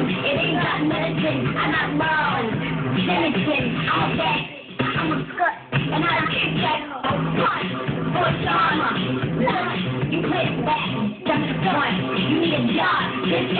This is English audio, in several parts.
I'm not wrong. Citizen, I'm a back. I'm a scut. And I don't kick that. Punch. Voice. You play it back. That's the point. You need a job.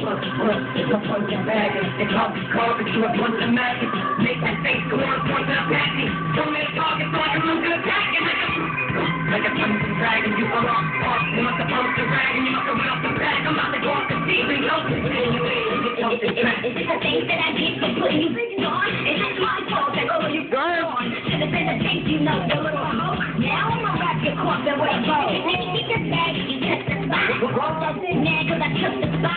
no It's a punching bag, and call this garbage to a bunch of. Make that face go on, point up at me. Don't make targets like I'm looking attack and like a like a punching dragon, you are off, off. You must have pumped the dragon, you must have went the back. I'm about to go off the and go to the you Is this the thing that I did for putting you on? Is this my fault that all you on? Should have been the things you know, you little hoe. Now I'm gonna wrap your coffin where it goes. Nigga, get your bag, you took the spot. That's it, man, cause I took the spot.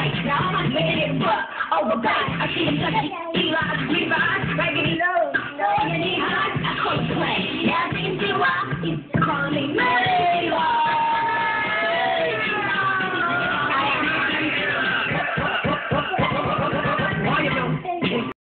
More light, now I'm making it rough, oh, overnight, I see him touching, he lies,